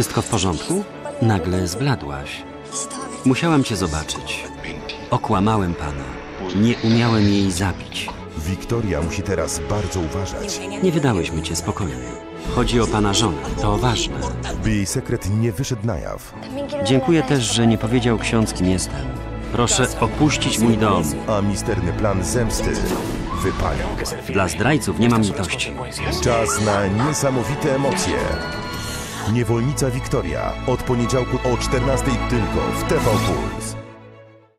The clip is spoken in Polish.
Wszystko w porządku? Nagle zbladłaś. Musiałam cię zobaczyć. Okłamałem pana. Nie umiałem jej zabić. Wiktoria musi teraz bardzo uważać, Nie wydałyśmy cię spokojnie. Chodzi o pana żonę. To ważne. by jej sekret nie wyszedł na jaw. Dziękuję też, że nie powiedział ksiądz, kim jestem. Proszę opuścić mój dom. A misterny plan zemsty wypalił. Dla zdrajców nie mam litości. Czas na niesamowite emocje. Niewolnica Wiktoria od poniedziałku o 14 tylko w TV Puls.